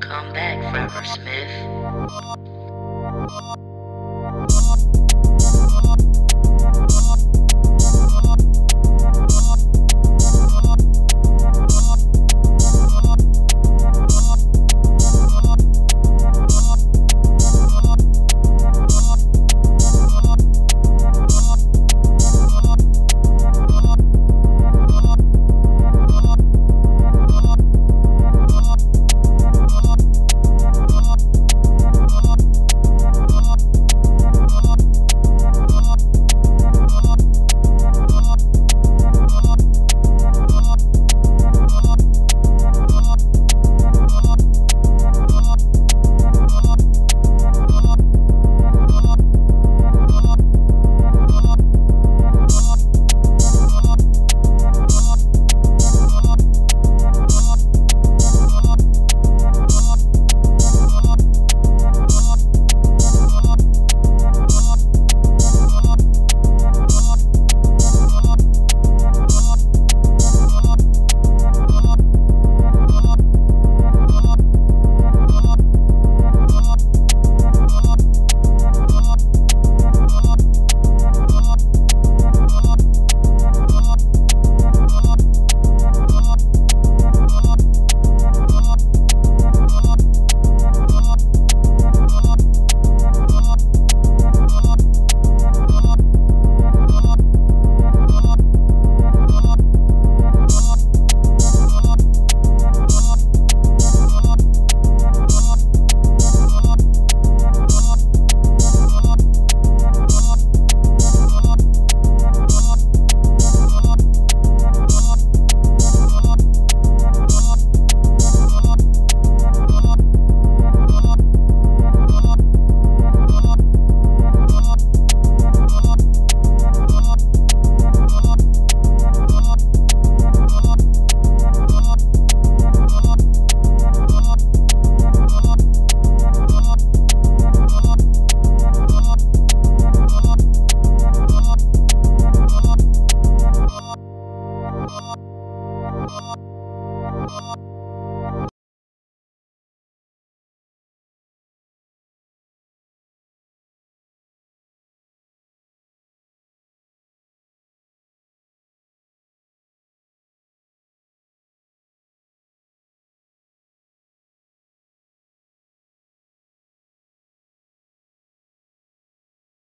Come back, Frapper Smith.